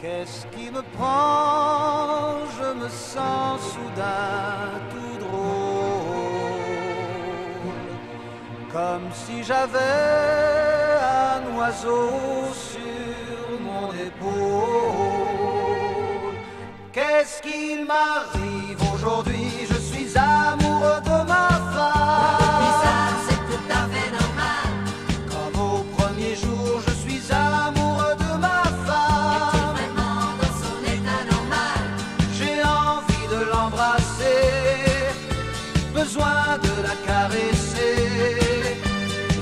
Qu'est-ce qui me prend? Je me sens soudain tout drôle. Comme si j'avais un oiseau sur mon épaule. Qu'est-ce qu'il m'arrive? L'embrasser, besoin de la caresser.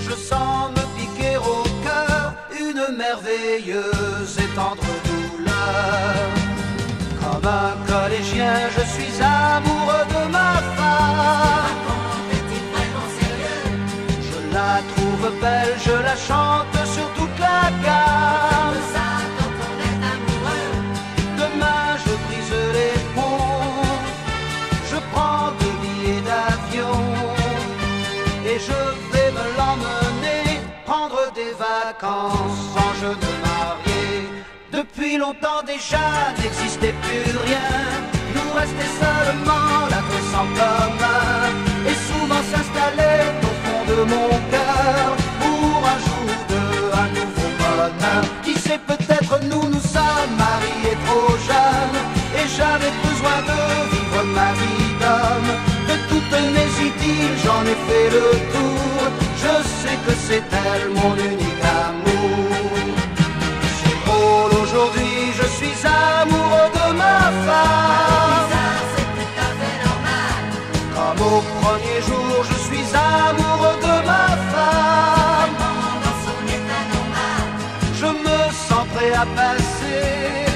Je sens me piquer au cœur une merveilleuse et tendre douleur. Comme un collégien, je suis amoureux de ma femme. Je la trouve belle, je la chante sur toute la gamme. Je vais me l'emmener prendre des vacances sans jeune marié. Depuis longtemps déjà n'existait plus rien, nous restait seulement la cause en commun et souvent s'installait au fond de mon cœur pour un jour de un nouveau bonheur. Qui sait fait le tour. Je sais que c'est elle mon unique amour. C'est drôle aujourd'hui, je suis amoureux de ma femme. Comme au premier jour, je suis amoureux de ma femme. Je me sens prêt à passer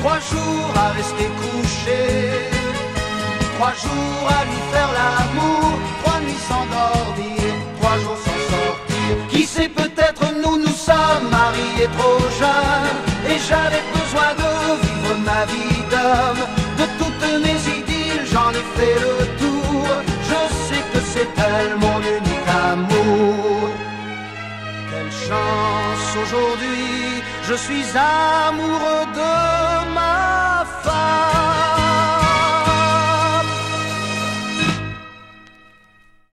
trois jours à rester couché, trois jours à mariés trop jeunes et j'avais besoin de vivre ma vie d'homme. De toutes mes idylles, j'en ai fait le tour. Je sais que c'est elle mon unique amour. Quelle chance aujourd'hui, je suis amoureux de ma.